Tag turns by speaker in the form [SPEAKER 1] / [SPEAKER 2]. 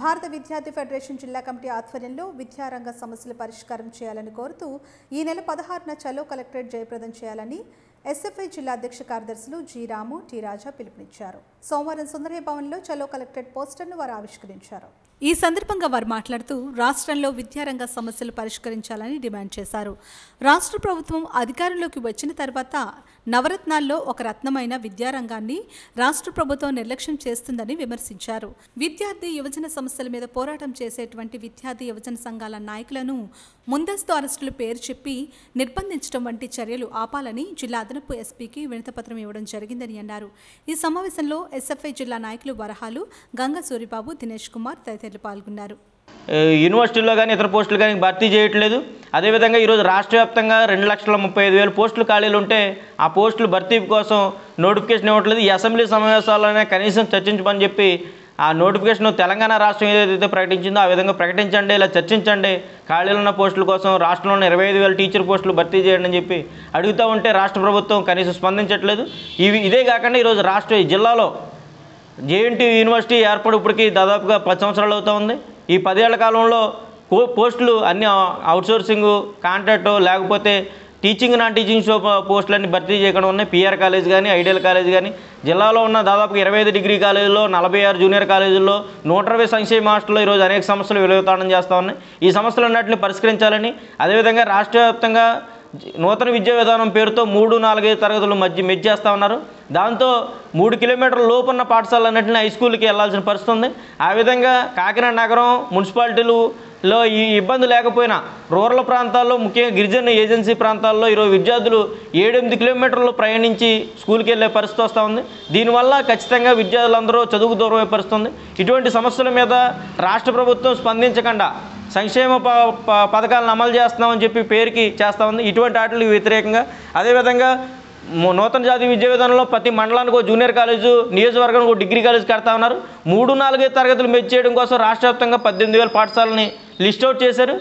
[SPEAKER 1] భారత విద్యార్థి ఫెడరేషన్ జిల్లా కమిటీ ఆధ్వర్యంలో విద్యారంగ సమస్యల పరిష్కారం చేయాలని కోరుతూ ఈ నెల పదహారున చలో కలెక్టరేట్ జయప్రదం చేయాలని ఎస్ఎఫ్ఐ జిల్లా అధ్యక్ష కార్యదర్శులు జి రాము టి రాజా పిలుపునిచ్చారు. సోమవారం సుందరయ్య భవన్లో చలో కలెక్టరేట్ పోస్టర్ను వారు ఆవిష్కరించారు. ఈ సందర్భంగా వారు మాట్లాడుతూ రాష్ట్రంలో విద్యారంగ సమస్యలు పరిష్కరించాలని డిమాండ్ చేశారు. రాష్ట్ర ప్రభుత్వం అధికారంలోకి వచ్చిన తర్వాత నవరత్నాల్లో ఒక రత్నమైన విద్యారంగాన్ని రాష్ట్ర ప్రభుత్వం నిర్లక్ష్యం చేస్తుందని విమర్శించారు. విద్యార్థి యువజన సమస్యల మీద పోరాటం చేసేటువంటి విద్యార్థి యువజన సంఘాల నాయకులను ముందస్తు అరెస్టులు పేరు చెప్పి నిర్బంధించడం వంటి చర్యలు ఆపాలని జిల్లా అదనపు ఎస్పీకి వినతపత్రం ఇవ్వడం జరిగిందని అన్నారు. ఈ సమావేశంలో ఎస్ఎఫ్ఐ జిల్లా నాయకులు వరహాలు గంగ సూరిబాబు దినేష్ కుమార్ తదితరులు పాల్గొన్నారు.
[SPEAKER 2] యూనివర్సిటీల్లో కానీ ఇతర పోస్టులు కానీ భర్తీ చేయట్లేదు. అదేవిధంగా ఈరోజు రాష్ట్ర వ్యాప్తంగా రెండు లక్షల ముప్పై ఐదు వేల పోస్టులు ఖాళీలు ఉంటే ఆ పోస్టులు భర్తీ కోసం నోటిఫికేషన్ ఇవ్వట్లేదు. ఈ అసెంబ్లీ సమావేశాల్లోనే కనీసం చర్చించమని చెప్పి ఆ నోటిఫికేషన్ తెలంగాణ రాష్ట్రం ఏదైతే ప్రకటించిందో ఆ విధంగా ప్రకటించండి ఇలా చర్చించండి. ఖాళీలు ఉన్న పోస్టుల కోసం రాష్ట్రంలో ఇరవై ఐదు వేల టీచర్ పోస్టులు భర్తీ చేయండి అని చెప్పి అడుగుతూ ఉంటే రాష్ట్ర ప్రభుత్వం కనీసం స్పందించట్లేదు. ఇవి ఇదే కాకుండా ఈరోజు రాష్ట్ర ఈ జిల్లాలో జేఎన్టీ యూనివర్సిటీ ఏర్పడి ఇప్పటికీ దాదాపుగా పది సంవత్సరాలు అవుతూ ఉంది. ఈ పదేళ్ళ కాలంలో కో పోస్టులు అన్ని అవుట్సోర్సింగ్ కాంట్రాక్ట్ లేకపోతే టీచింగ్ నాన్ టీచింగ్ షో పోస్టులన్నీ భర్తీ చేయకుండా ఉన్నాయి. పిఆర్ కాలేజ్ కానీ ఐడియల్ కాలేజ్ కానీ జిల్లాలో ఉన్న దాదాపు ఇరవై ఐదు డిగ్రీ కాలేజీలో నలభై ఆరు జూనియర్ కాలేజీల్లో నూట ఇరవై సంక్షేమ హాస్టల్లో ఈరోజు అనేక సమస్యలు వెలుగుతాడని చేస్తూ ఉన్నాయి. ఈ సమస్యలు సమస్యలన్నింటినీ పరిష్కరించాలని అదేవిధంగా రాష్ట్ర వ్యాప్తంగా నూతన విద్యా విధానం పేరుతో మూడు నాలుగైదు తరగతులు మధ్య మెచ్చేస్తూ ఉన్నారు. దాంతో మూడు కిలోమీటర్ల లోపున్న పాఠశాలన్నింటినీ హై స్కూల్కి వెళ్ళాల్సిన పరిస్థితి ఉంది. ఆ విధంగా కాకినాడ నగరం మున్సిపాలిటీలలో ఈ ఇబ్బంది లేకపోయినా రూరల్ ప్రాంతాల్లో ముఖ్యంగా గిరిజన ఏజెన్సీ ప్రాంతాల్లో ఈరోజు విద్యార్థులు ఏడెనిమిది కిలోమీటర్లు ప్రయాణించి స్కూల్కి వెళ్ళే పరిస్థితి వస్తూ ఉంది. దీనివల్ల ఖచ్చితంగా విద్యార్థులందరూ చదువుకు దూరమే పరిస్థితుంది ఇటువంటి సమస్యల మీద రాష్ట్ర ప్రభుత్వం స్పందించకుండా సంక్షేమ ప ప- పథకాలను అమలు చేస్తున్నామని చెప్పి పేరుకి చేస్తూ ఉంది. ఇటువంటి వాటికి వ్యతిరేకంగా అదేవిధంగా నూతన జాతీయ విద్యా విధానంలో ప్రతి మండలానికి ఒక జూనియర్ కాలేజు నియోజకవర్గానికి ఒక డిగ్రీ కాలేజ్ కడతా ఉన్నారు. మూడు నాలుగైదు తరగతులు మెచ్చేయడం కోసం రాష్ట్ర వ్యాప్తంగా పద్దెనిమిది వేల పాఠశాలని లిస్ట్ అవుట్ చేశారు.